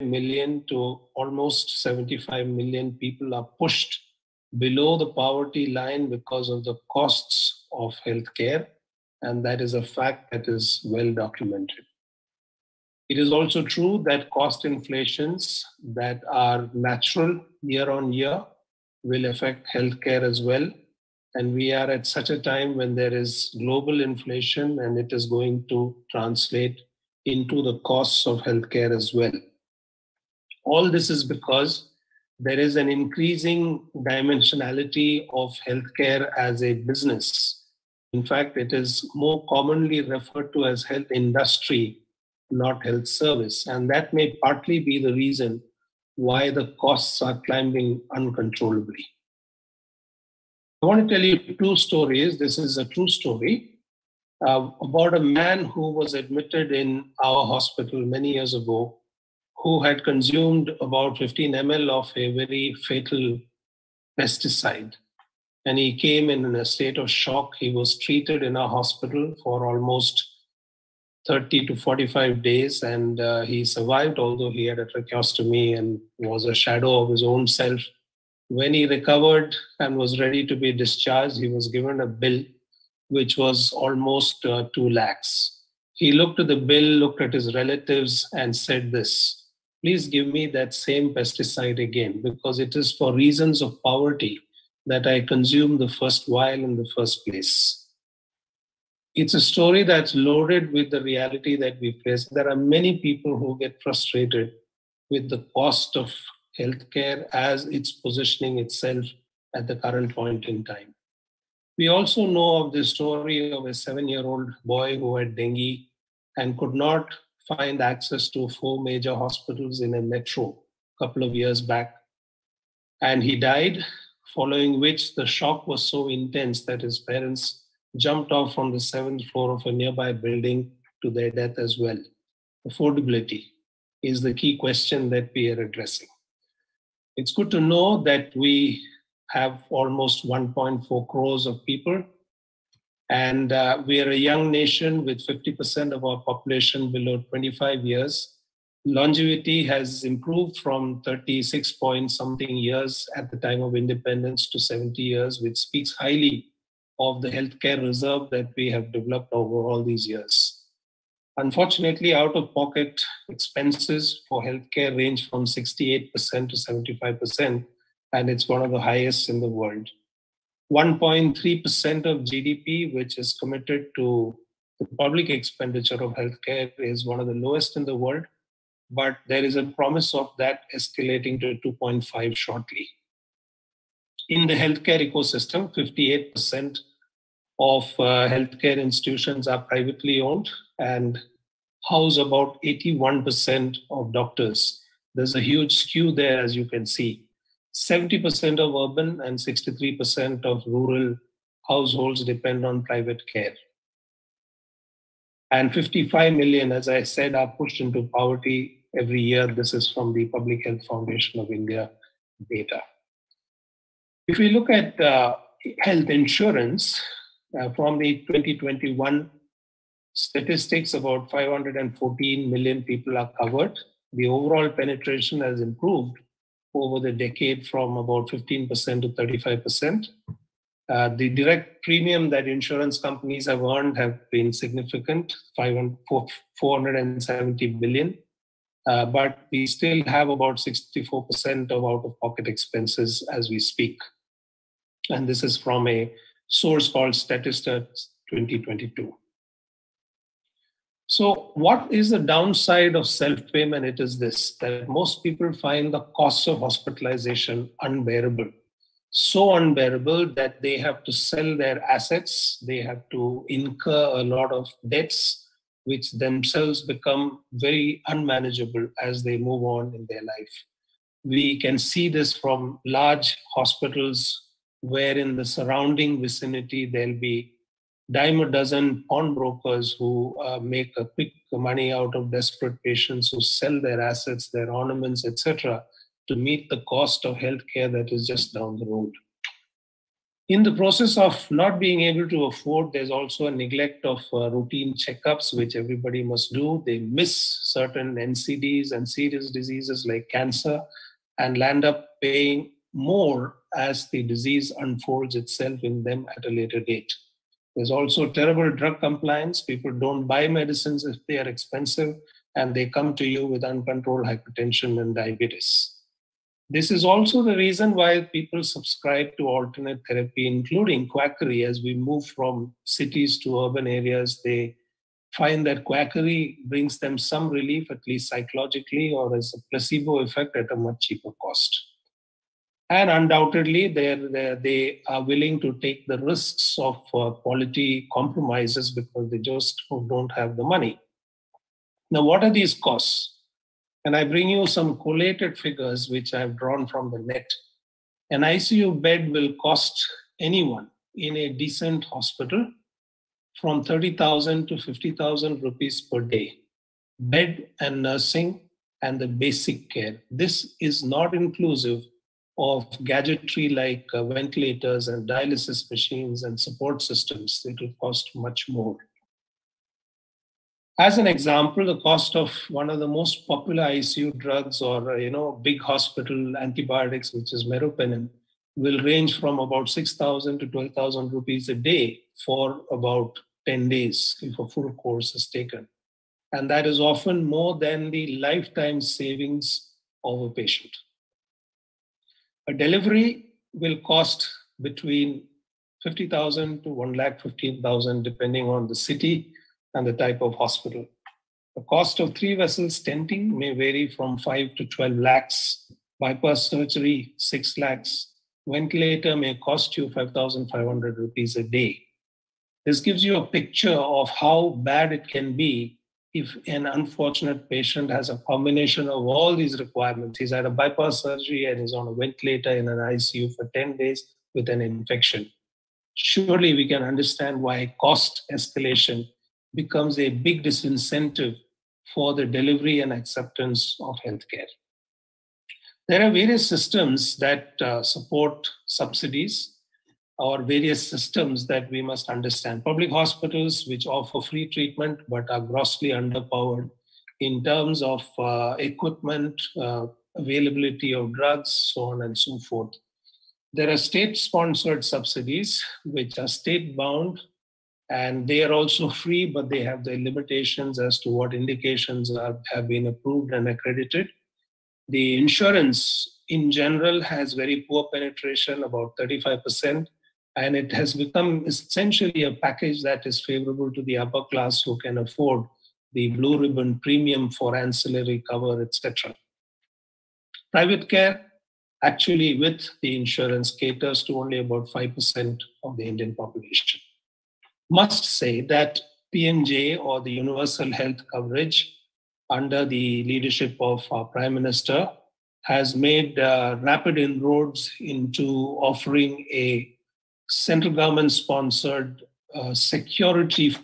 million to almost 75 million people are pushed below the poverty line because of the costs of healthcare, and that is a fact that is well documented. It is also true that cost inflations that are natural year on year will affect healthcare as well. And we are at such a time when there is global inflation and it is going to translate into the costs of healthcare as well. All this is because there is an increasing dimensionality of healthcare as a business. In fact, it is more commonly referred to as health industry, not health service. And that may partly be the reason why the costs are climbing uncontrollably. I want to tell you two stories. This is a true story uh, about a man who was admitted in our hospital many years ago who had consumed about 15 ml of a very fatal pesticide. And he came in a state of shock. He was treated in a hospital for almost 30 to 45 days, and uh, he survived, although he had a tracheostomy and was a shadow of his own self. When he recovered and was ready to be discharged, he was given a bill which was almost uh, 2 lakhs. He looked at the bill, looked at his relatives, and said this please give me that same pesticide again because it is for reasons of poverty that I consume the first vial in the first place. It's a story that's loaded with the reality that we face. There are many people who get frustrated with the cost of healthcare as it's positioning itself at the current point in time. We also know of the story of a seven year old boy who had dengue and could not find access to four major hospitals in a metro a couple of years back. And he died, following which the shock was so intense that his parents jumped off from the seventh floor of a nearby building to their death as well. Affordability is the key question that we are addressing. It's good to know that we have almost 1.4 crores of people and uh, we are a young nation with 50% of our population below 25 years. Longevity has improved from 36 point something years at the time of independence to 70 years, which speaks highly of the healthcare reserve that we have developed over all these years. Unfortunately, out of pocket expenses for healthcare range from 68% to 75%, and it's one of the highest in the world. 1.3% of GDP, which is committed to the public expenditure of healthcare, is one of the lowest in the world. But there is a promise of that escalating to 2.5 shortly. In the healthcare ecosystem, 58% of uh, healthcare institutions are privately owned and house about 81% of doctors. There's a huge skew there, as you can see. 70% of urban and 63% of rural households depend on private care. And 55 million, as I said, are pushed into poverty every year. This is from the Public Health Foundation of India data. If we look at uh, health insurance, uh, from the 2021 statistics, about 514 million people are covered. The overall penetration has improved over the decade from about 15% to 35%. Uh, the direct premium that insurance companies have earned have been significant, 470 billion. Uh, but we still have about 64% of out-of-pocket expenses as we speak. And this is from a source called Statista 2022. So, what is the downside of self payment? It is this that most people find the cost of hospitalization unbearable. So unbearable that they have to sell their assets, they have to incur a lot of debts, which themselves become very unmanageable as they move on in their life. We can see this from large hospitals where in the surrounding vicinity there'll be dime a dozen pawnbrokers who uh, make a quick money out of desperate patients who sell their assets, their ornaments, etc., to meet the cost of healthcare that is just down the road. In the process of not being able to afford, there's also a neglect of uh, routine checkups, which everybody must do. They miss certain NCDs and serious diseases like cancer and land up paying more as the disease unfolds itself in them at a later date. There's also terrible drug compliance. People don't buy medicines if they are expensive, and they come to you with uncontrolled hypertension and diabetes. This is also the reason why people subscribe to alternate therapy, including quackery. As we move from cities to urban areas, they find that quackery brings them some relief, at least psychologically, or as a placebo effect at a much cheaper cost and undoubtedly they're, they are willing to take the risks of uh, quality compromises because they just don't have the money. Now what are these costs? And i bring you some collated figures which i've drawn from the net. An icu bed will cost anyone in a decent hospital from 30000 to 50000 rupees per day. Bed and nursing and the basic care. This is not inclusive of gadgetry like uh, ventilators and dialysis machines and support systems, it will cost much more. As an example, the cost of one of the most popular ICU drugs or uh, you know big hospital antibiotics, which is meropenem, will range from about 6,000 to 12,000 rupees a day for about 10 days if a full course is taken. And that is often more than the lifetime savings of a patient. A delivery will cost between 50,000 to 1,15,000 depending on the city and the type of hospital. The cost of three vessels stenting may vary from 5 to 12 lakhs. Bypass surgery, 6 lakhs. Ventilator may cost you 5,500 rupees a day. This gives you a picture of how bad it can be if an unfortunate patient has a combination of all these requirements, he's had a bypass surgery and is on a ventilator in an ICU for 10 days with an infection. Surely we can understand why cost escalation becomes a big disincentive for the delivery and acceptance of healthcare. There are various systems that uh, support subsidies or various systems that we must understand. Public hospitals, which offer free treatment but are grossly underpowered in terms of uh, equipment, uh, availability of drugs, so on and so forth. There are state sponsored subsidies, which are state bound, and they are also free, but they have their limitations as to what indications are, have been approved and accredited. The insurance in general has very poor penetration, about 35% and it has become essentially a package that is favorable to the upper class who can afford the blue ribbon premium for ancillary cover, etc. Private care, actually, with the insurance, caters to only about 5% of the Indian population. Must say that PMJ or the universal health coverage under the leadership of our Prime Minister has made uh, rapid inroads into offering a central government sponsored uh, security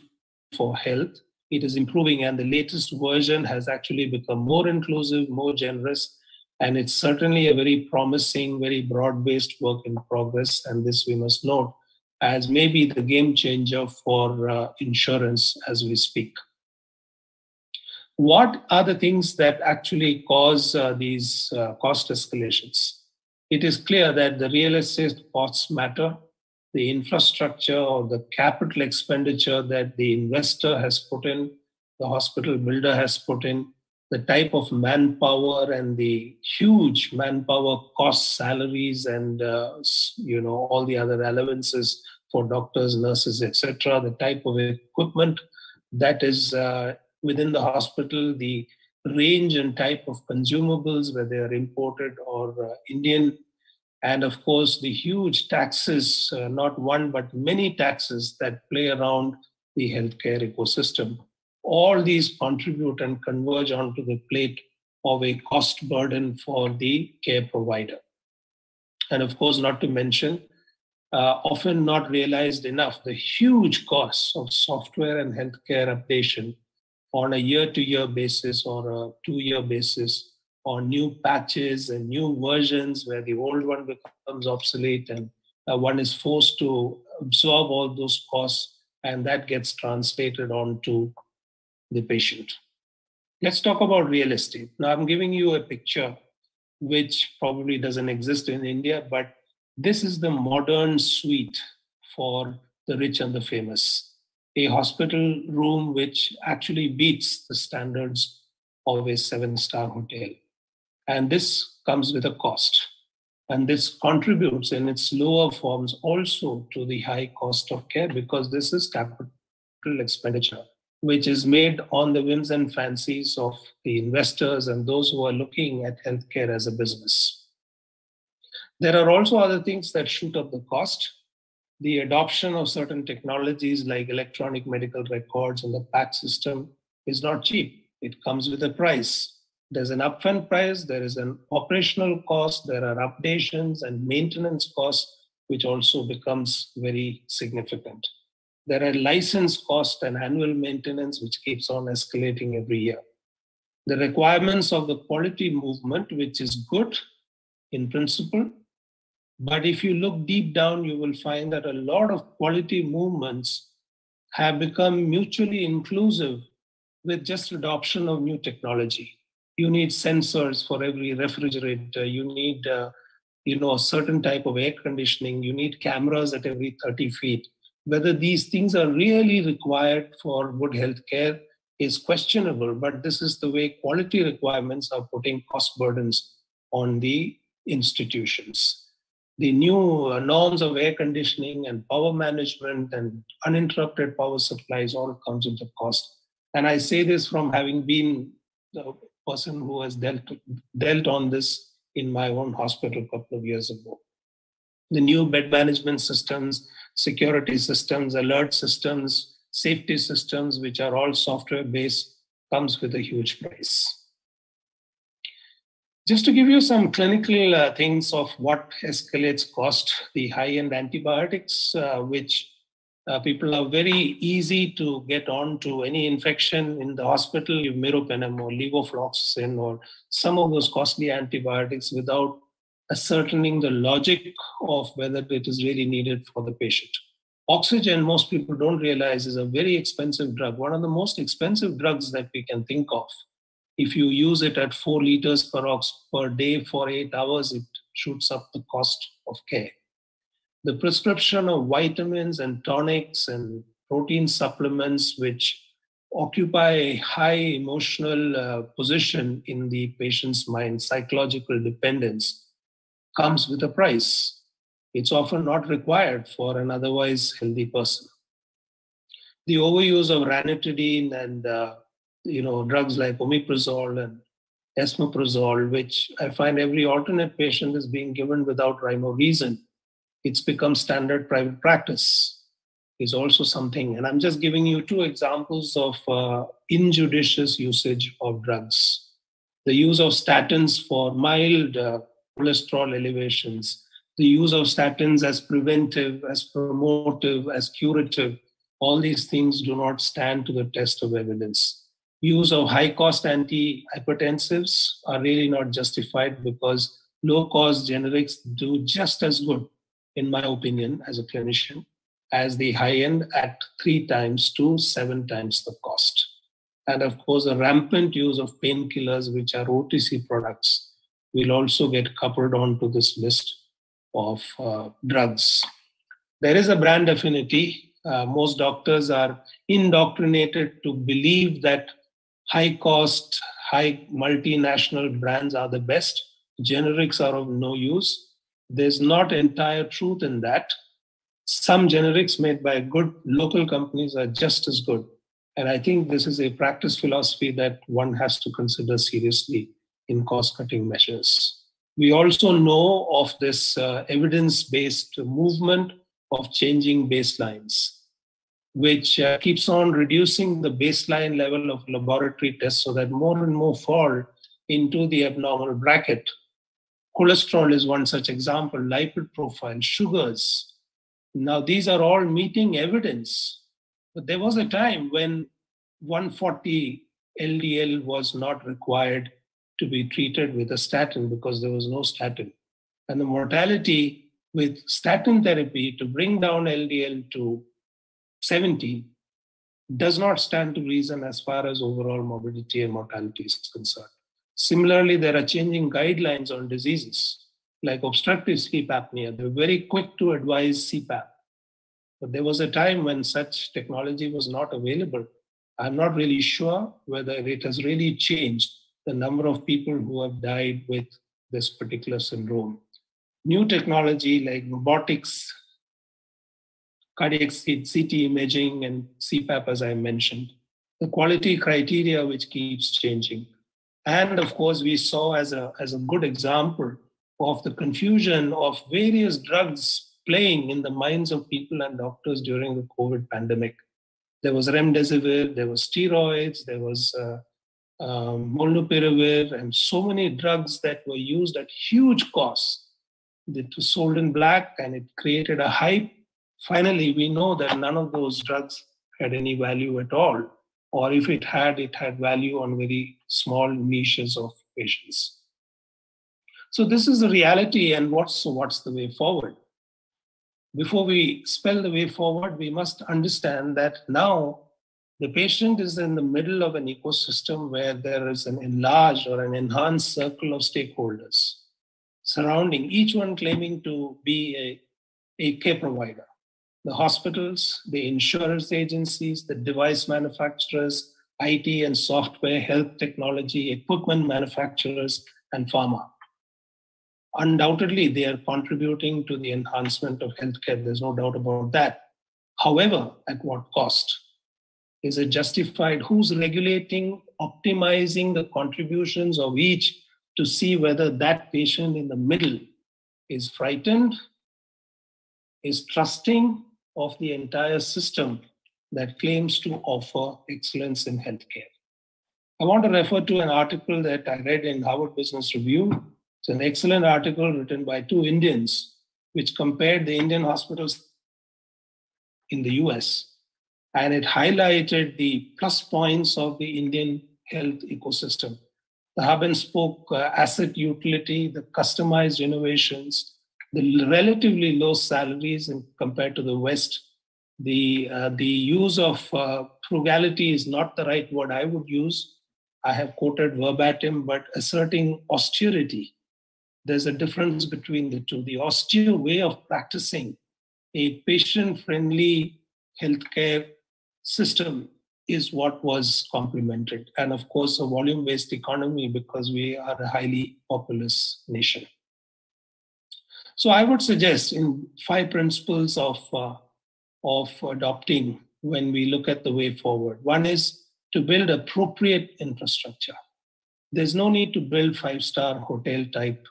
for health. It is improving, and the latest version has actually become more inclusive, more generous, and it's certainly a very promising, very broad based work in progress. And this we must note as maybe the game changer for uh, insurance as we speak. What are the things that actually cause uh, these uh, cost escalations? It is clear that the real estate costs matter the infrastructure or the capital expenditure that the investor has put in, the hospital builder has put in, the type of manpower and the huge manpower costs, salaries, and uh, you know all the other allowances for doctors, nurses, etc. The type of equipment that is uh, within the hospital, the range and type of consumables, whether they are imported or uh, Indian and of course the huge taxes, uh, not one but many taxes that play around the healthcare ecosystem. All these contribute and converge onto the plate of a cost burden for the care provider. And of course, not to mention, uh, often not realized enough, the huge costs of software and healthcare updation on a year to year basis or a two year basis or new patches and new versions where the old one becomes obsolete and uh, one is forced to absorb all those costs, and that gets translated onto the patient. Let's talk about real estate. Now, I'm giving you a picture which probably doesn't exist in India, but this is the modern suite for the rich and the famous. A hospital room which actually beats the standards of a seven star hotel. And this comes with a cost. And this contributes in its lower forms also to the high cost of care because this is capital expenditure, which is made on the whims and fancies of the investors and those who are looking at healthcare as a business. There are also other things that shoot up the cost. The adoption of certain technologies like electronic medical records and the PACS system is not cheap. It comes with a price there's an upfront price, there is an operational cost, there are updations and maintenance costs, which also becomes very significant. There are license costs and annual maintenance, which keeps on escalating every year. The requirements of the quality movement, which is good in principle, but if you look deep down, you will find that a lot of quality movements have become mutually inclusive with just adoption of new technology you need sensors for every refrigerator. You need uh, you know a certain type of air conditioning. You need cameras at every 30 feet. Whether these things are really required for good health care is questionable but this is the way quality requirements are putting cost burdens on the institutions. The new uh, norms of air conditioning and power management and uninterrupted power supplies all comes a cost. And i say this from having been uh, person who has dealt dealt on this in my own hospital a couple of years ago. The new bed management systems, security systems, alert systems, safety systems, which are all software based, comes with a huge price. Just to give you some clinical uh, things of what escalates cost, the high-end antibiotics, uh, which uh, people are very easy to get on to any infection in the hospital, meropenem or levofloxacin or some of those costly antibiotics without ascertaining the logic of whether it is really needed for the patient. Oxygen, most people don't realize, is a very expensive drug, one of the most expensive drugs that we can think of. If you use it at four liters per ox per day for eight hours, it shoots up the cost of care the prescription of vitamins and tonics and protein supplements, which occupy a high emotional uh, position in the patient's mind, psychological dependence, comes with a price. It's often not required for an otherwise healthy person. The overuse of ranitidine and uh, you know drugs like omeprazole and esomeprazole, which I find every alternate patient is being given without rhyme or reason, it's become standard private practice is also something. And I'm just giving you two examples of uh, injudicious usage of drugs. The use of statins for mild uh, cholesterol elevations, the use of statins as preventive, as promotive, as curative, all these things do not stand to the test of evidence. Use of high cost antihypertensives are really not justified because low cost generics do just as good in my opinion, as a clinician, as the high end at three times to seven times the cost. And of course, the rampant use of painkillers, which are OTC products, will also get coupled onto this list of uh, drugs. There is a brand affinity. Uh, most doctors are indoctrinated to believe that high cost, high multinational brands are the best. Generics are of no use there's not entire truth in that. Some generics made by good local companies are just as good. And I think this is a practice philosophy that one has to consider seriously in cost cutting measures. We also know of this uh, evidence based movement of changing baselines, which uh, keeps on reducing the baseline level of laboratory tests so that more and more fall into the abnormal bracket Cholesterol is one such example, lipid profile, sugars. Now, these are all meeting evidence. But there was a time when 140 LDL was not required to be treated with a statin because there was no statin. And the mortality with statin therapy to bring down LDL to 70 does not stand to reason as far as overall morbidity and mortality is concerned. Similarly, there are changing guidelines on diseases like obstructive sleep apnea. They're very quick to advise CPAP. But there was a time when such technology was not available. I'm not really sure whether it has really changed the number of people who have died with this particular syndrome. New technology like robotics, cardiac CT imaging, and CPAP, as I mentioned, the quality criteria which keeps changing. And of course, we saw as a, as a good example of the confusion of various drugs playing in the minds of people and doctors during the COVID pandemic. There was remdesivir, there was steroids, there was uh, um, molnupiravir, and so many drugs that were used at huge costs. It was sold in black and it created a hype. Finally, we know that none of those drugs had any value at all, or if it had, it had value on very small niches of patients. So this is the reality, and what's what's the way forward? Before we spell the way forward, we must understand that now the patient is in the middle of an ecosystem where there is an enlarged or an enhanced circle of stakeholders surrounding each one claiming to be a, a care provider. The hospitals, the insurance agencies, the device manufacturers, IT and software, health technology, equipment manufacturers, and pharma undoubtedly they are contributing to the enhancement of healthcare. There's no doubt about that. However, at what cost? Is it justified? Who's regulating, optimizing the contributions of each to see whether that patient in the middle is frightened, is trusting of the entire system that claims to offer excellence in healthcare? I want to refer to an article that I read in Harvard Business Review it's an excellent article written by two Indians, which compared the Indian hospitals in the US. And it highlighted the plus points of the Indian health ecosystem. The hub and spoke uh, asset utility, the customized innovations, the relatively low salaries compared to the West. The, uh, the use of uh, frugality is not the right word I would use. I have quoted verbatim, but asserting austerity there's a difference between the two. The austere way of practicing a patient friendly healthcare system is what was complemented. And of course, a volume based economy because we are a highly populous nation. So I would suggest in five principles of, uh, of adopting when we look at the way forward. One is to build appropriate infrastructure. There's no need to build five star hotel type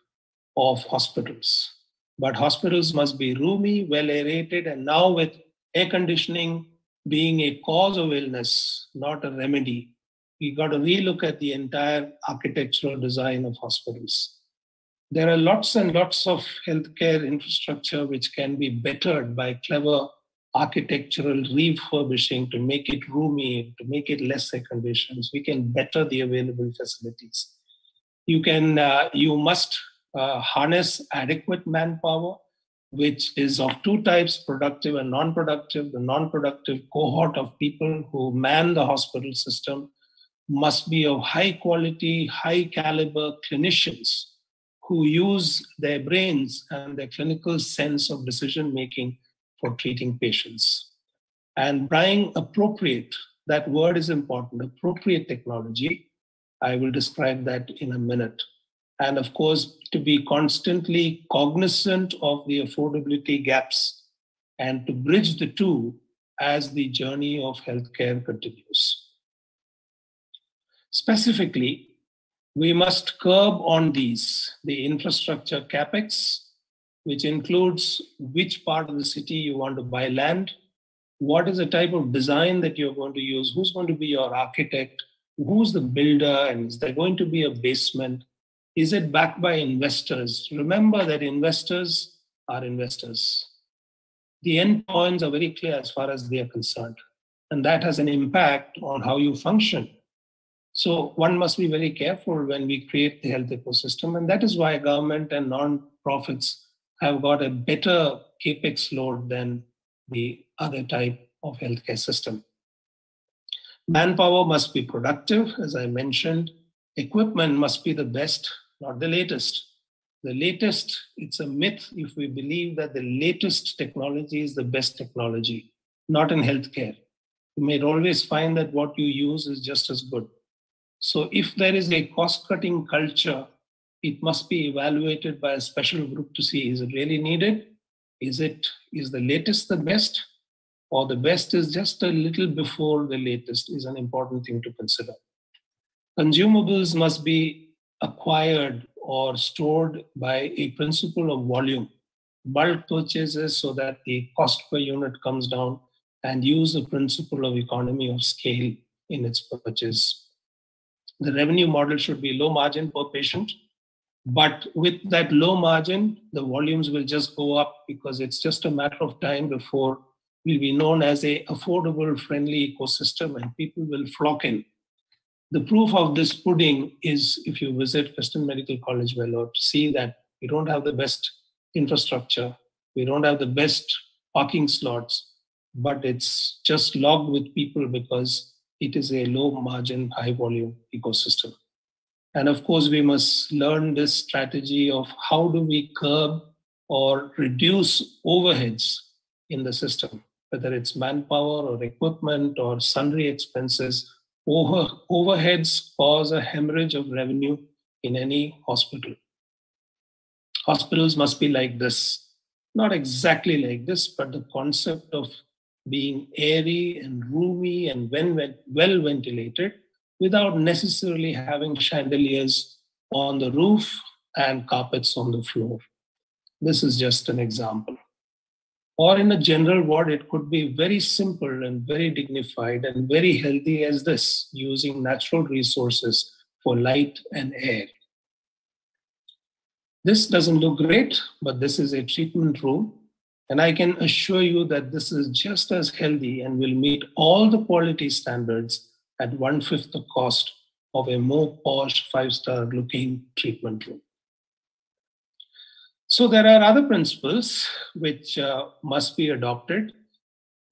of hospitals. But hospitals must be roomy, well aerated, and now with air conditioning being a cause of illness, not a remedy, we got to relook at the entire architectural design of hospitals. There are lots and lots of healthcare infrastructure which can be bettered by clever architectural refurbishing to make it roomy, to make it less air. We can better the available facilities. You can, uh, you must uh, harness adequate manpower, which is of two types productive and non productive. The non productive cohort of people who man the hospital system must be of high quality, high caliber clinicians who use their brains and their clinical sense of decision making for treating patients. And buying appropriate, that word is important, appropriate technology. I will describe that in a minute and of course to be constantly cognizant of the affordability gaps and to bridge the two as the journey of healthcare continues. Specifically, we must curb on these the infrastructure capex, which includes which part of the city you want to buy land, what is the type of design that you're going to use, who's going to be your architect, who's the builder, and is there going to be a basement, is it backed by investors? Remember that investors are investors. The end points are very clear as far as they are concerned. And that has an impact on how you function. So one must be very careful when we create the health ecosystem. And that is why government and non-profits have got a better capex load than the other type of healthcare system. Manpower must be productive, as I mentioned. Equipment must be the best, not the latest. The latest, it's a myth if we believe that the latest technology is the best technology, not in healthcare. You may always find that what you use is just as good. So if there is a cost cutting culture, it must be evaluated by a special group to see is it really needed? Is it is the latest the best? Or the best is just a little before the latest is an important thing to consider. Consumables must be acquired or stored by a principle of volume, bulk purchases so that the cost per unit comes down and use the principle of economy of scale in its purchase. The revenue model should be low margin per patient, but with that low margin, the volumes will just go up because it's just a matter of time before we'll be known as a affordable, friendly ecosystem and people will flock in. The proof of this pudding is if you visit Christian Medical College Vellore see that we don't have the best infrastructure, we don't have the best parking slots, but it's just logged with people because it is a low margin, high volume ecosystem. And of course, we must learn this strategy of how do we curb or reduce overheads in the system, whether it's manpower or equipment or sundry expenses. Over, overheads cause a hemorrhage of revenue in any hospital. Hospitals must be like this. Not exactly like this, but the concept of being airy and roomy and well ventilated without necessarily having chandeliers on the roof and carpets on the floor. This is just an example. Or in a general ward, it could be very simple and very dignified and very healthy as this, using natural resources for light and air. This doesn't look great, but this is a treatment room and I can assure you that this is just as healthy and will meet all the quality standards at one fifth the cost of a more posh five star looking treatment room. So there are other principles which uh, must be adopted.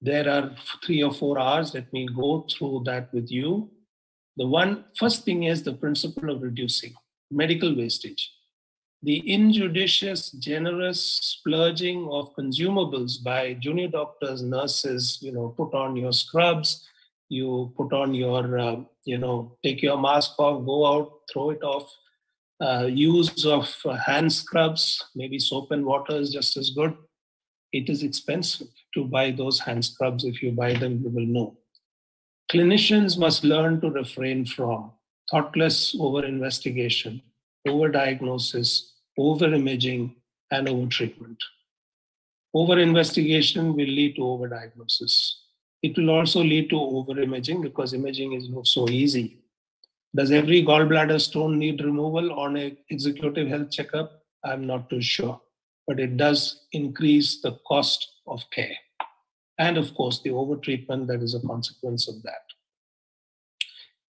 There are three or four hours. Let me go through that with you. The one first thing is the principle of reducing medical wastage the injudicious, generous splurging of consumables by junior doctors, nurses, you know, put on your scrubs, you put on your, uh, you know, take your mask off, go out, throw it off. Uh, use of uh, hand scrubs, maybe soap and water is just as good. It is expensive to buy those hand scrubs. If you buy them, you will know. Clinicians must learn to refrain from thoughtless over investigation overdiagnosis, overimaging, and overtreatment. Over-investigation will lead to overdiagnosis. It will also lead to overimaging because imaging is not so easy. Does every gallbladder stone need removal on an executive health checkup? I'm not too sure. But it does increase the cost of care. And of course, the overtreatment that is a consequence of that.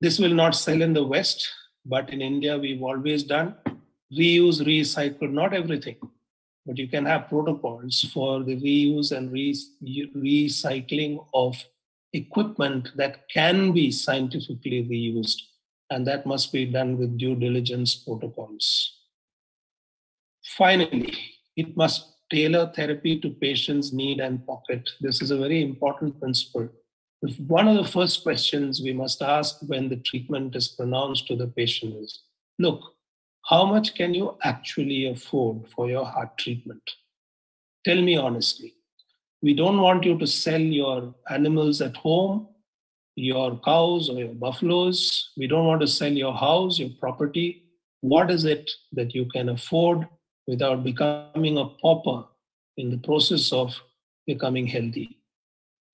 This will not sell in the West but in India, we've always done reuse, recycle, not everything, but you can have protocols for the reuse and re- recycling of equipment that can be scientifically reused. And that must be done with due diligence protocols. Finally, it must tailor therapy to patient's need and pocket. This is a very important principle one of the first questions we must ask when the treatment is pronounced to the patient is look, how much can you actually afford for your heart treatment? Tell me honestly. We don't want you to sell your animals at home, your cows or your buffaloes. We don't want to sell your house, your property. What is it that you can afford without becoming a pauper in the process of becoming healthy?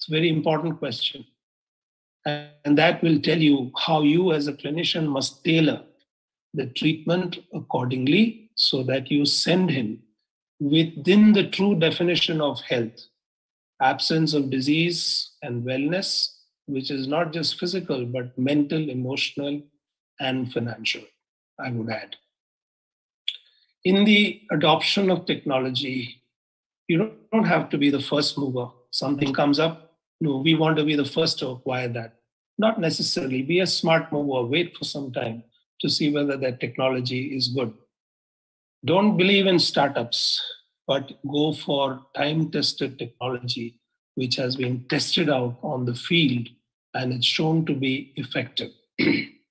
It's a very important question. And that will tell you how you, as a clinician, must tailor the treatment accordingly so that you send him within the true definition of health absence of disease and wellness, which is not just physical, but mental, emotional, and financial, I would add. in the adoption of technology, you don't have to be the first mover. Something comes up, no, we want to be the first to acquire that. Not necessarily. Be a smart mover, wait for some time to see whether that technology is good. Don't believe in startups, but go for time tested technology, which has been tested out on the field and it's shown to be effective. the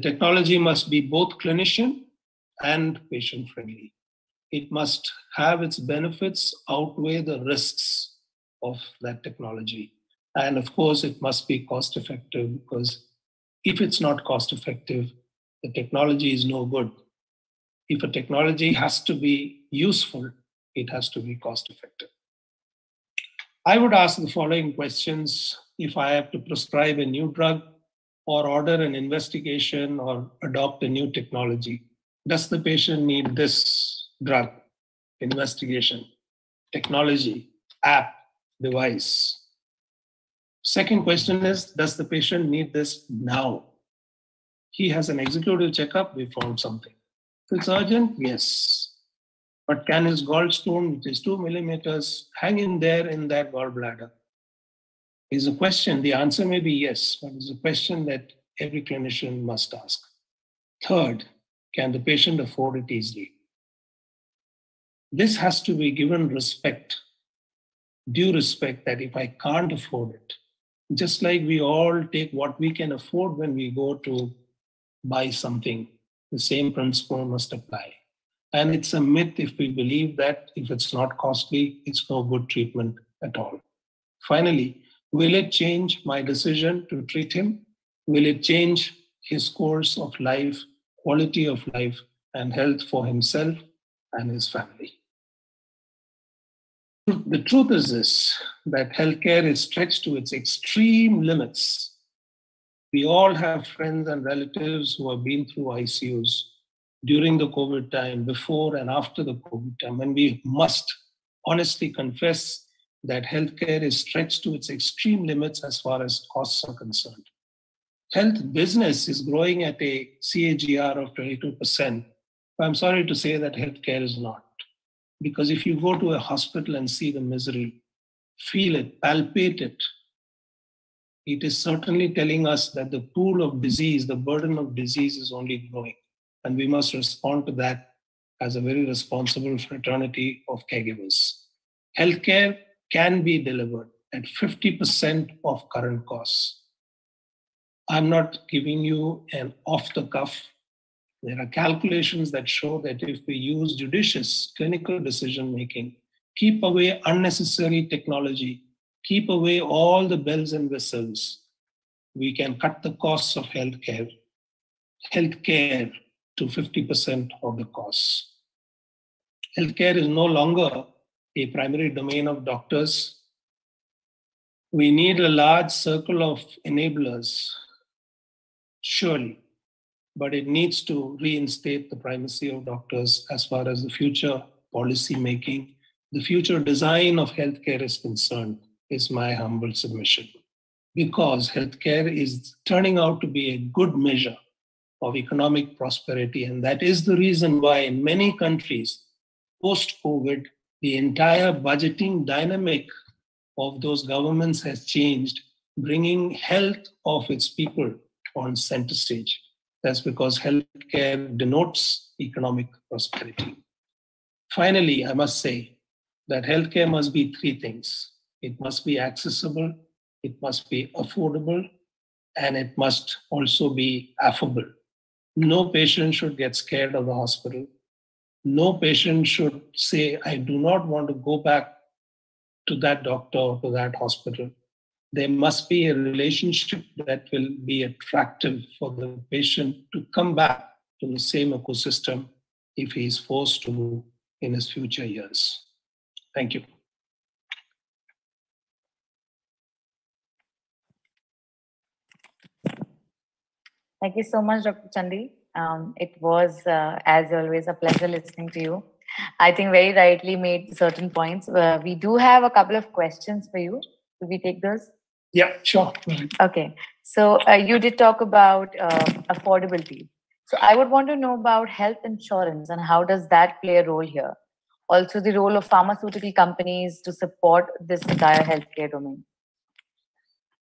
technology must be both clinician and patient friendly. It must have its benefits outweigh the risks of that technology. And of course, it must be cost effective because if it's not cost effective, the technology is no good. If a technology has to be useful, it has to be cost effective. I would ask the following questions if I have to prescribe a new drug or order an investigation or adopt a new technology. Does the patient need this drug, investigation, technology, app, device? Second question is Does the patient need this now? He has an executive checkup, we found something. If it's urgent, yes. But can his gallstone, which is two millimeters, hang in there in that gallbladder? Is a question. The answer may be yes, but it's a question that every clinician must ask. Third, can the patient afford it easily? This has to be given respect, due respect that if I can't afford it, just like we all take what we can afford when we go to buy something, the same principle must apply. And it's a myth if we believe that if it's not costly, it's no good treatment at all. Finally, will it change my decision to treat him? Will it change his course of life, quality of life, and health for himself and his family? The truth is this that healthcare is stretched to its extreme limits. We all have friends and relatives who have been through ICUs during the COVID time, before and after the COVID time, and we must honestly confess that healthcare is stretched to its extreme limits as far as costs are concerned. Health business is growing at a CAGR of 22%. I'm sorry to say that healthcare is not. Because if you go to a hospital and see the misery, feel it, palpate it, it is certainly telling us that the pool of disease, the burden of disease is only growing. And we must respond to that as a very responsible fraternity of caregivers. Healthcare can be delivered at 50% of current costs. I'm not giving you an off the cuff there are calculations that show that if we use judicious clinical decision making, keep away unnecessary technology, keep away all the bells and whistles, we can cut the costs of healthcare, healthcare to 50% of the costs. Healthcare is no longer a primary domain of doctors. We need a large circle of enablers, surely but it needs to reinstate the primacy of doctors as far as the future policy making, the future design of healthcare is concerned, is my humble submission. Because healthcare is turning out to be a good measure of economic prosperity. And that is the reason why, in many countries, post COVID, the entire budgeting dynamic of those governments has changed, bringing health of its people on center stage. That's because healthcare denotes economic prosperity. Finally, I must say that healthcare must be three things it must be accessible, it must be affordable, and it must also be affable. No patient should get scared of the hospital. No patient should say, I do not want to go back to that doctor or to that hospital there must be a relationship that will be attractive for the patient to come back to the same ecosystem if he is forced to in his future years. Thank you. Thank you so much, Dr. Chandy. Um, it was, uh, as always, a pleasure listening to you. I think very rightly made certain points. Uh, we do have a couple of questions for you. Do we take those? Yeah, sure. Okay. So uh, you did talk about uh, affordability. So I would want to know about health insurance and how does that play a role here? Also, the role of pharmaceutical companies to support this entire healthcare domain.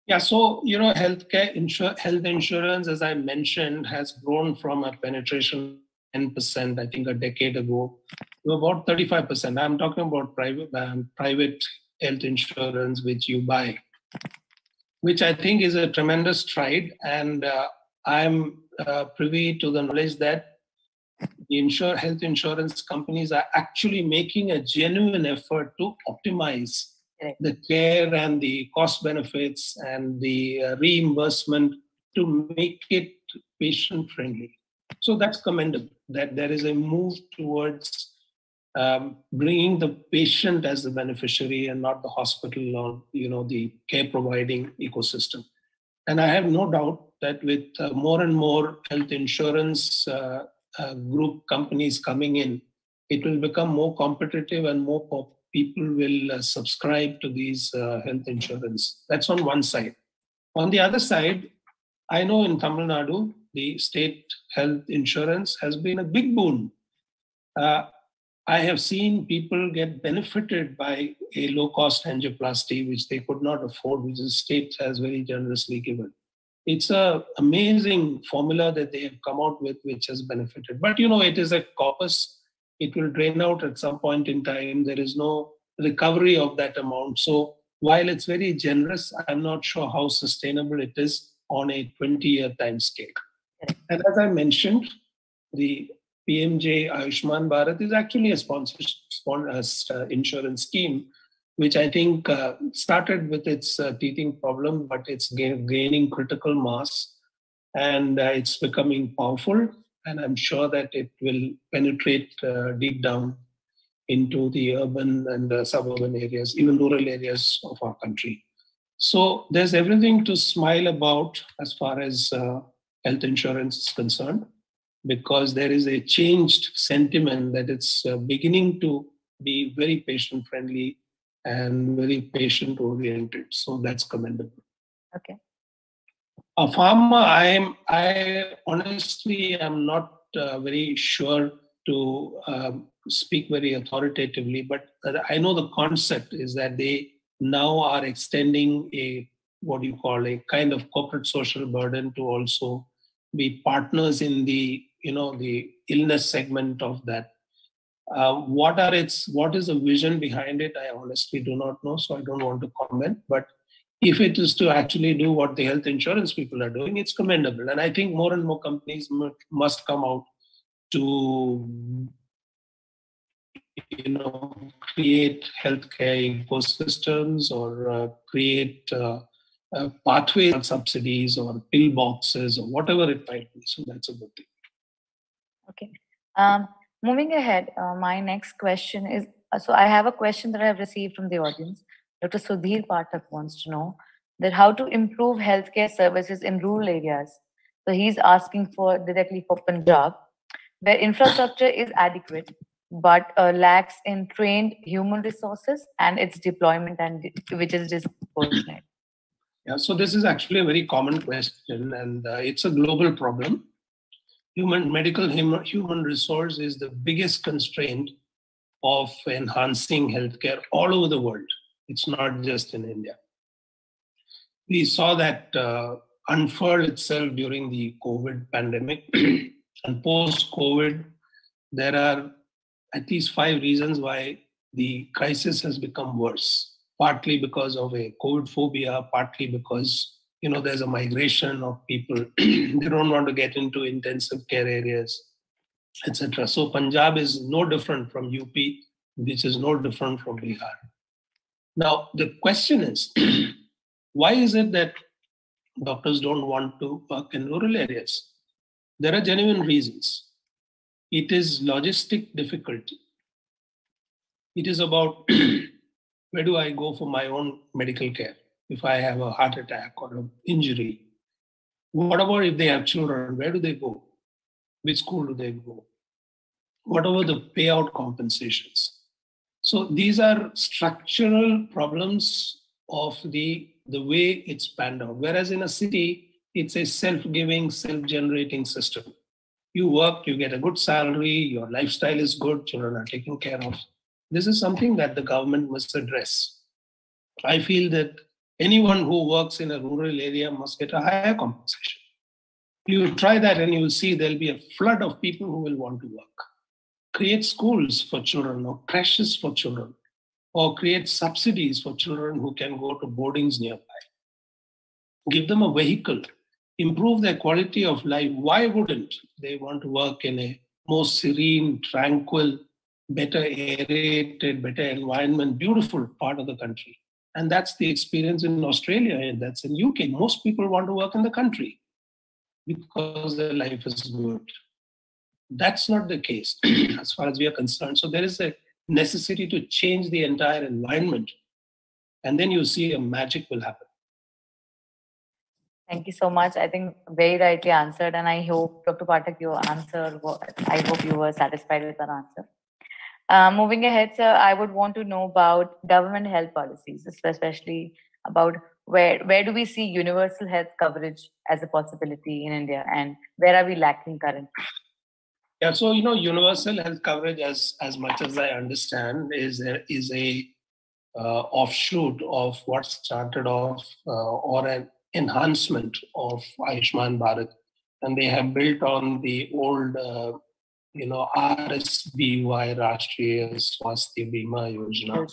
Yeah, so you know, healthcare insur- health insurance, as I mentioned, has grown from a penetration 10%, I think, a decade ago to about 35%. I'm talking about private um, private health insurance which you buy, which I think is a tremendous stride. And uh, I'm uh, privy to the knowledge that the insure, health insurance companies are actually making a genuine effort to optimize the care and the cost benefits and the uh, reimbursement to make it patient friendly. So that's commendable that there is a move towards um, bringing the patient as the beneficiary and not the hospital or you know the care providing ecosystem. And I have no doubt that with uh, more and more health insurance uh, uh, group companies coming in, it will become more competitive and more pop- people will uh, subscribe to these uh, health insurance. That's on one side. On the other side, I know in Tamil Nadu, the state health insurance has been a big boon. Uh, I have seen people get benefited by a low cost angioplasty, which they could not afford, which the state has very generously given. It's a amazing formula that they have come out with, which has benefited. But you know, it is a corpus. It will drain out at some point in time. There is no recovery of that amount. So while it's very generous, I'm not sure how sustainable it is on a 20 year time scale. And as I mentioned, the PMJ Ayushman Bharat is actually a sponsored uh, insurance scheme, which I think uh, started with its uh, teething problem, but it's gaining critical mass and uh, it's becoming powerful. And I'm sure that it will penetrate uh, deep down into the urban and suburban areas, even rural areas of our country. So there's everything to smile about as far as uh, health insurance is concerned because there is a changed sentiment that it's uh, beginning to be very patient friendly and very patient oriented so that's commendable. Okay. A farmer, i am i honestly am not uh, very sure to um, speak very authoritatively but i know the concept is that they now are extending a what you call a kind of corporate social burden to also be partners in the you know the illness segment of that. Uh, what are its what is the vision behind it? I honestly do not know so i don't want to comment. But if it is to actually do what the health insurance people are doing it's commendable. And i think more and more companies must come out to you know create healthcare ecosystems or uh, create uh, uh, pathways subsidies or pill boxes or whatever it might be. So that's a good thing Okay. Um, moving ahead, uh, my next question is uh, so I have a question that I have received from the audience. Dr. Sudhir Pathak wants to know that how to improve healthcare services in rural areas. So he's asking for directly for Punjab, where infrastructure is adequate but uh, lacks in trained human resources and its deployment and which is disproportionate. Yeah, so this is actually a very common question, and uh, it's a global problem human medical human resource is the biggest constraint of enhancing healthcare all over the world. It's not just in India. We saw that uh, unfurl itself during the COVID pandemic. and post COVID, there are at least five reasons why the crisis has become worse. Partly because of a COVID phobia, partly because you know there's a migration of people. They don't want to get into intensive care areas etc so punjab is no different from up which is no different from bihar. Now the question is why is it that doctors don't want to work in rural areas? There are genuine reasons. It is logistic difficulty. It is about where do i go for my own medical care if I have a heart attack or an injury. What about if they have children? Where do they go? Which school do they go? What about the payout compensations? So these are structural problems of the, the way it's panned out. Whereas in a city, it's a self-giving, self-generating system. You work, you get a good salary, your lifestyle is good, children are taken care of. This is something that the government must address. I feel that anyone who works in a rural area must get a higher compensation. You try that and you will see there'll be a flood of people who will want to work. Create schools for children or crashes for children or create subsidies for children who can go to boardings nearby. Give them a vehicle, improve their quality of life. Why wouldn't they want to work in a more serene, tranquil, better aerated, better environment, beautiful part of the country? And that's the experience in Australia and that's in UK. Most people want to work in the country because their life is good. That's not the case as far as we are concerned. So there is a necessity to change the entire environment. And then you see a magic will happen. Thank you so much. I think very rightly answered. And I hope, Dr. Pathak, your answer, I hope you were satisfied with that answer. Uh, moving ahead, sir, I would want to know about government health policies, especially about where where do we see universal health coverage as a possibility in India, and where are we lacking currently? Yeah, so you know, universal health coverage, as as much as I understand, is a, is a uh, offshoot of what started off uh, or an enhancement of Ayushman Bharat, and they have built on the old, uh, you know, RSBY Rashtriya Swasthya Bima Yojana,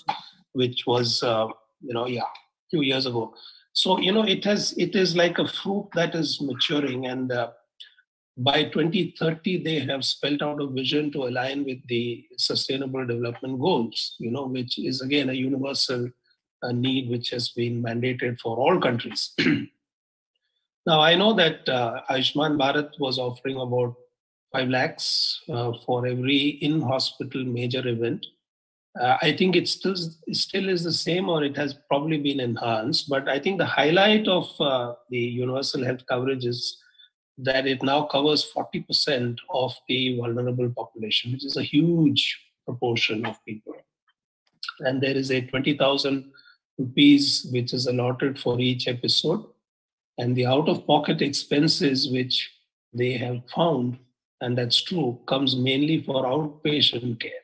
which was, uh, you know, yeah, few years ago. So you know, it has it is like a fruit that is maturing, and uh, by 2030 they have spelled out a vision to align with the Sustainable Development Goals. You know, which is again a universal uh, need which has been mandated for all countries. now I know that uh, Ayushman Bharat was offering about five lakhs uh, for every in-hospital major event uh, I think it still still is the same, or it has probably been enhanced. But I think the highlight of uh, the universal health coverage is that it now covers 40% of the vulnerable population, which is a huge proportion of people. And there is a 20,000 rupees which is allotted for each episode, and the out-of-pocket expenses which they have found, and that's true, comes mainly for outpatient care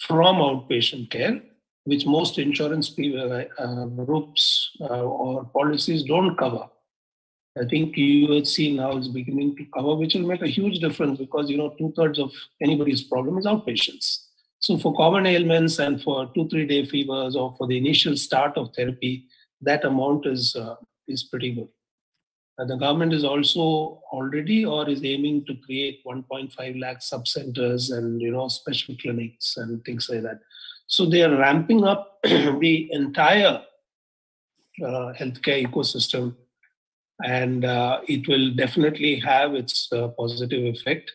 from outpatient care, which most insurance uh, uh, groups uh, or policies don't cover. I think UHC now is beginning to cover, which will make a huge difference because you know two thirds of anybody's problem is outpatients. So for common ailments and for two three day fevers or for the initial start of therapy, that amount is uh, is pretty good. Uh, the government is also already or is aiming to create 1.5 lakh sub-centers and you know special clinics and things like that. So they are ramping up the entire uh, healthcare ecosystem, and uh, it will definitely have its uh, positive effect.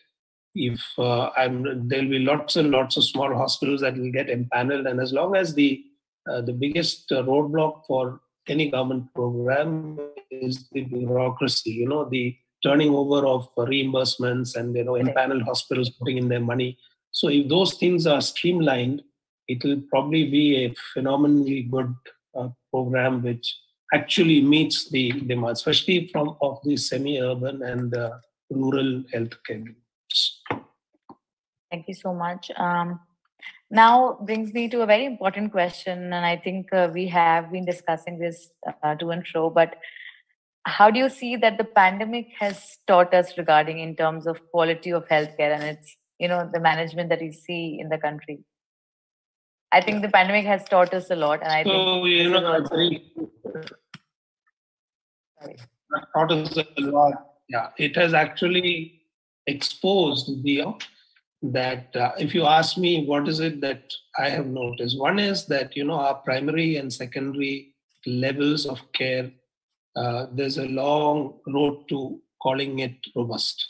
If uh, I'm, there'll be lots and lots of small hospitals that will get empaneled, and as long as the uh, the biggest roadblock for any government program is the bureaucracy, you know, the turning over of reimbursements and, you know, empaneled hospitals putting in their money. So if those things are streamlined, it will probably be a phenomenally good uh, program which actually meets the demand, especially from of the semi-urban and uh, rural healthcare. Thank you so much. Um, now brings me to a very important question and i think uh, we have been discussing this uh, to and fro but how do you see that the pandemic has taught us regarding in terms of quality of healthcare and its you know the management that we see in the country? I think the pandemic has taught us a lot and i so, think you know also... very... taught us a lot. Yeah it has actually exposed the that uh, if you ask me what is it that i have noticed? One is that you know our primary and secondary levels of care uh, there's a long road to calling it robust.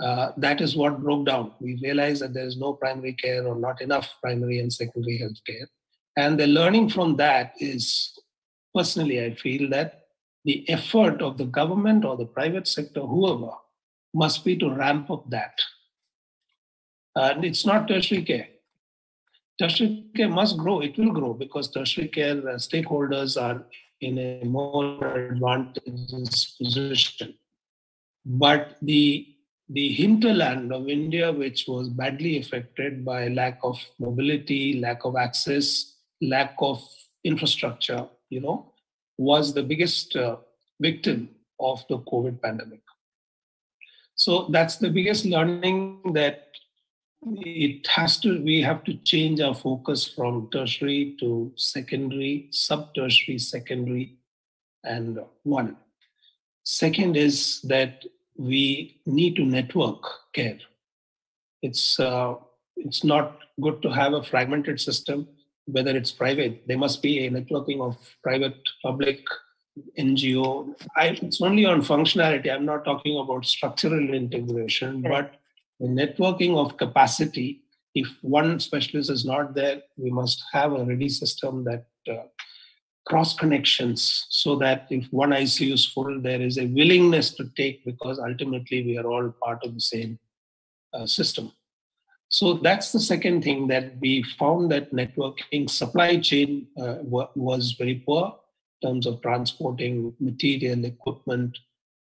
Uh, that is what broke down. We realized that there is no primary care or not enough primary and secondary health care. And the learning from that is personally i feel that the effort of the government or the private sector whoever must be to ramp up that and it's not tertiary care. Tertiary care must grow. It will grow because tertiary care uh, stakeholders are in a more advantageous position. But the the hinterland of India, which was badly affected by lack of mobility, lack of access, lack of infrastructure, you know, was the biggest uh, victim of the COVID pandemic. So that's the biggest learning that it has to, we have to change our focus from tertiary to secondary, sub tertiary, secondary, and one. Second is that we need to network care. It's uh, it's not good to have a fragmented system, whether it's private. There must be a networking of private, public, NGO. I, it's only on functionality. I'm not talking about structural integration, but the networking of capacity. If one specialist is not there, we must have a ready system that uh, cross connections so that if one ICU is full, there is a willingness to take because ultimately we are all part of the same uh, system. So that's the second thing that we found that networking supply chain uh, was very poor in terms of transporting material, equipment,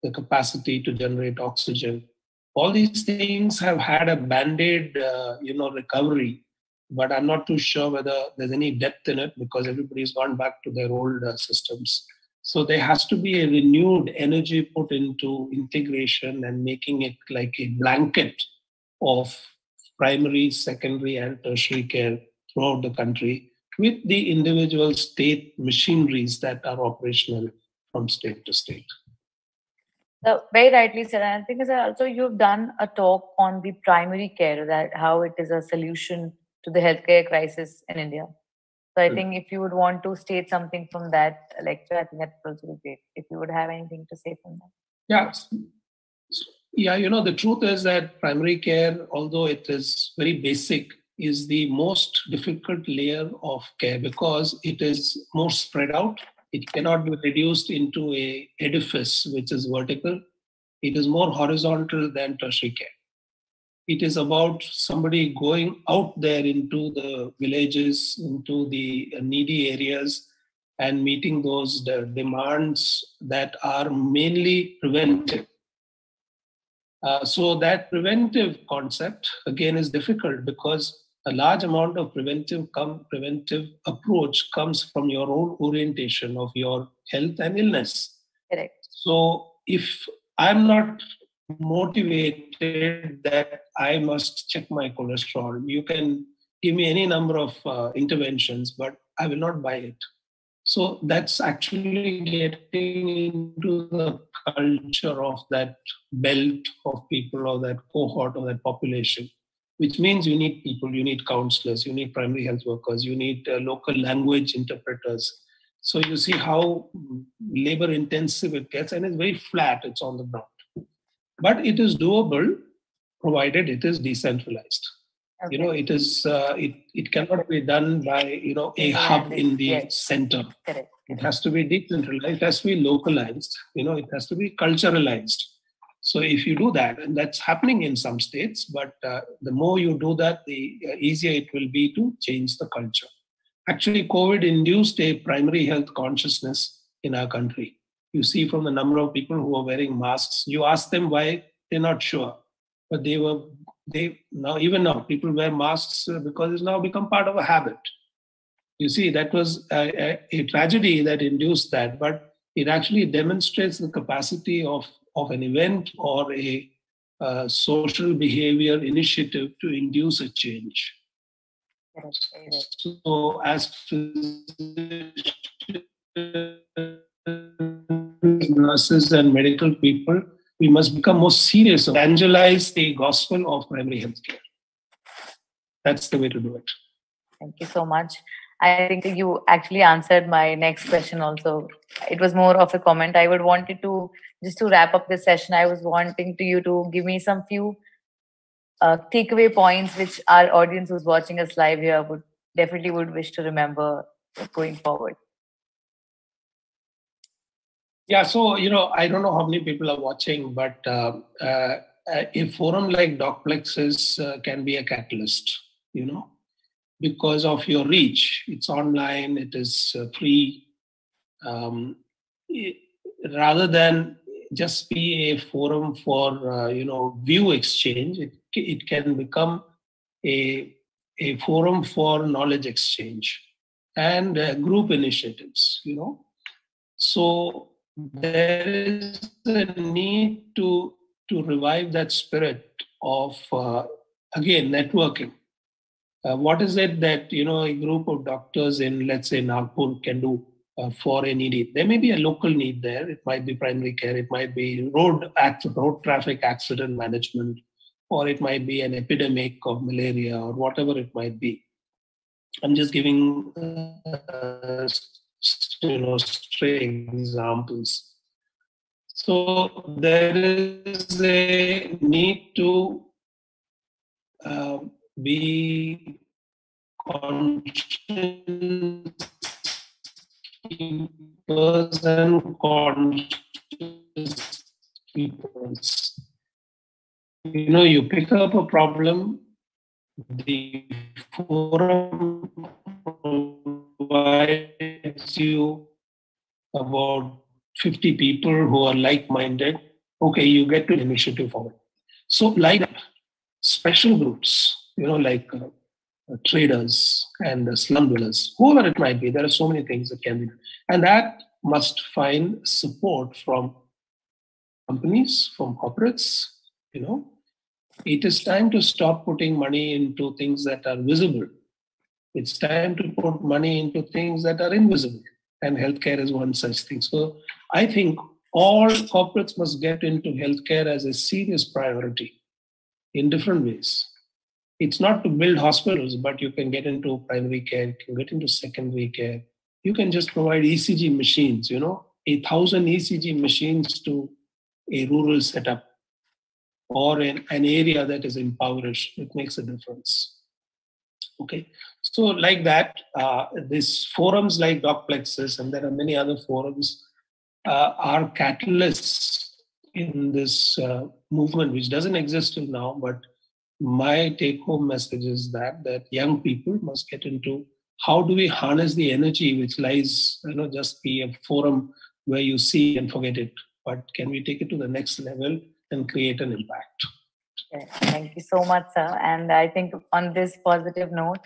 the capacity to generate oxygen. All these things have had a band-aid, uh, you know, recovery but I'm not too sure whether there's any depth in it because everybody's gone back to their old uh, systems. So there has to be a renewed energy put into integration and making it like a blanket of primary, secondary, and tertiary care throughout the country with the individual state machineries that are operational from state to state. So very rightly said. And I think also you've done a talk on the primary care that how it is a solution to the healthcare crisis in India. So I mm. think if you would want to state something from that lecture, I think that would also be great. If you would have anything to say from that. Yeah. Yeah, you know, the truth is that primary care, although it is very basic, is the most difficult layer of care because it is more spread out. It cannot be reduced into a edifice which is vertical. It is more horizontal than tertiary care it is about somebody going out there into the villages, into the needy areas, and meeting those demands that are mainly preventive. Uh, so that preventive concept again is difficult because a large amount of preventive come preventive approach comes from your own orientation of your health and illness. Correct. So if I'm not motivated that I must check my cholesterol. You can give me any number of uh, interventions, but I will not buy it. So that's actually getting into the culture of that belt of people or that cohort or that population, which means you need people, you need counselors, you need primary health workers, you need uh, local language interpreters. So you see how labor intensive it gets, and it's very flat, it's on the ground but it is doable provided it is decentralized okay. you know it is uh, it it cannot be done by you know a hub in the yes. center Correct. it has to be decentralized it has to be localized you know it has to be culturalized so if you do that and that's happening in some states but uh, the more you do that the uh, easier it will be to change the culture. Actually covid induced a primary health consciousness in our country. You see from the number of people who are wearing masks you ask them why they're not sure but they were they now even now people wear masks uh, because it's now become part of a habit. You see that was a, a, a tragedy that induced that but it actually demonstrates the capacity of of an event or a uh, social behavior initiative to induce a change so as nurses and medical people, we must become more serious, evangelize the gospel of primary health care. That's the way to do it. Thank you so much. I think you actually answered my next question also. It was more of a comment. I would wanted to just to wrap up this session. I was wanting to you to give me some few uh, takeaway points which our audience who's watching us live here would definitely would wish to remember going forward. Yeah, so you know, I don't know how many people are watching, but uh, uh, a forum like DocPlexus uh, can be a catalyst. You know, because of your reach, it's online, it is uh, free. Um, it, rather than just be a forum for uh, you know view exchange. It it can become a a forum for knowledge exchange and uh, group initiatives. You know, so there is a need to to revive that spirit of uh, again networking. Uh, what is it that you know a group of doctors in let's say Nagpur can do uh, for any need. There may be a local need there. It might be primary care. It might be road act, road traffic accident management, or it might be an epidemic of malaria or whatever it might be. I'm just giving uh, you know stray examples. So there is a need to uh, be conscious keepers and conscious keepers. You know, you pick up a problem, the forum provides you about 50 people who are like-minded. Okay, you get to initiative forward. So like special groups, you know, like uh, traders and slum dwellers, whoever it might be. There are so many things that can be done. And that must find support from companies, from corporates, you know. It is time to stop putting money into things that are visible. It's time to put money into things that are invisible. And healthcare is one such thing. So I think all corporates must get into healthcare as a serious priority in different ways it's not to build hospitals, but you can get into primary care, you can get into secondary care. You can just provide ECG machines, you know, a thousand ECG machines to a rural setup or in an area that is impoverished. It makes a difference. Okay, so like that, uh, these forums like DocPlexus, and there are many other forums, uh, are catalysts in this uh, movement, which doesn't exist till now, but my take home message is that that young people must get into how do we harness the energy which lies you know just be a forum where you see and forget it. But can we take it to the next level and create an impact? Thank you so much sir. And i think on this positive note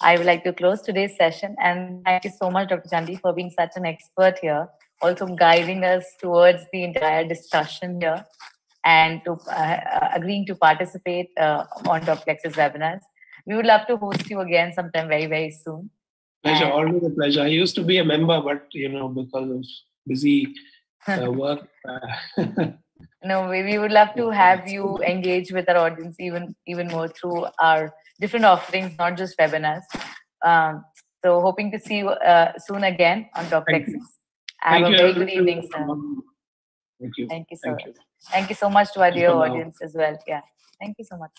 i would like to close today's session. And thank you so much dr Chandy for being such an expert here also guiding us towards the entire discussion here and to uh, uh, agreeing to participate uh, on DocPlexus webinars. We would love to host you again sometime very, very soon. Pleasure, and, always a pleasure. I used to be a member, but you know, because of busy uh, work. Uh, no, we, we would love to have you engage with our audience even even more through our different offerings, not just webinars. Um, so, hoping to see you uh, soon again on DocPlexus. Have Thank a very good evening, sir. Thank you. Thank you, sir. Thank you. Thank you so much to our dear audience as well. Yeah. Thank you so much.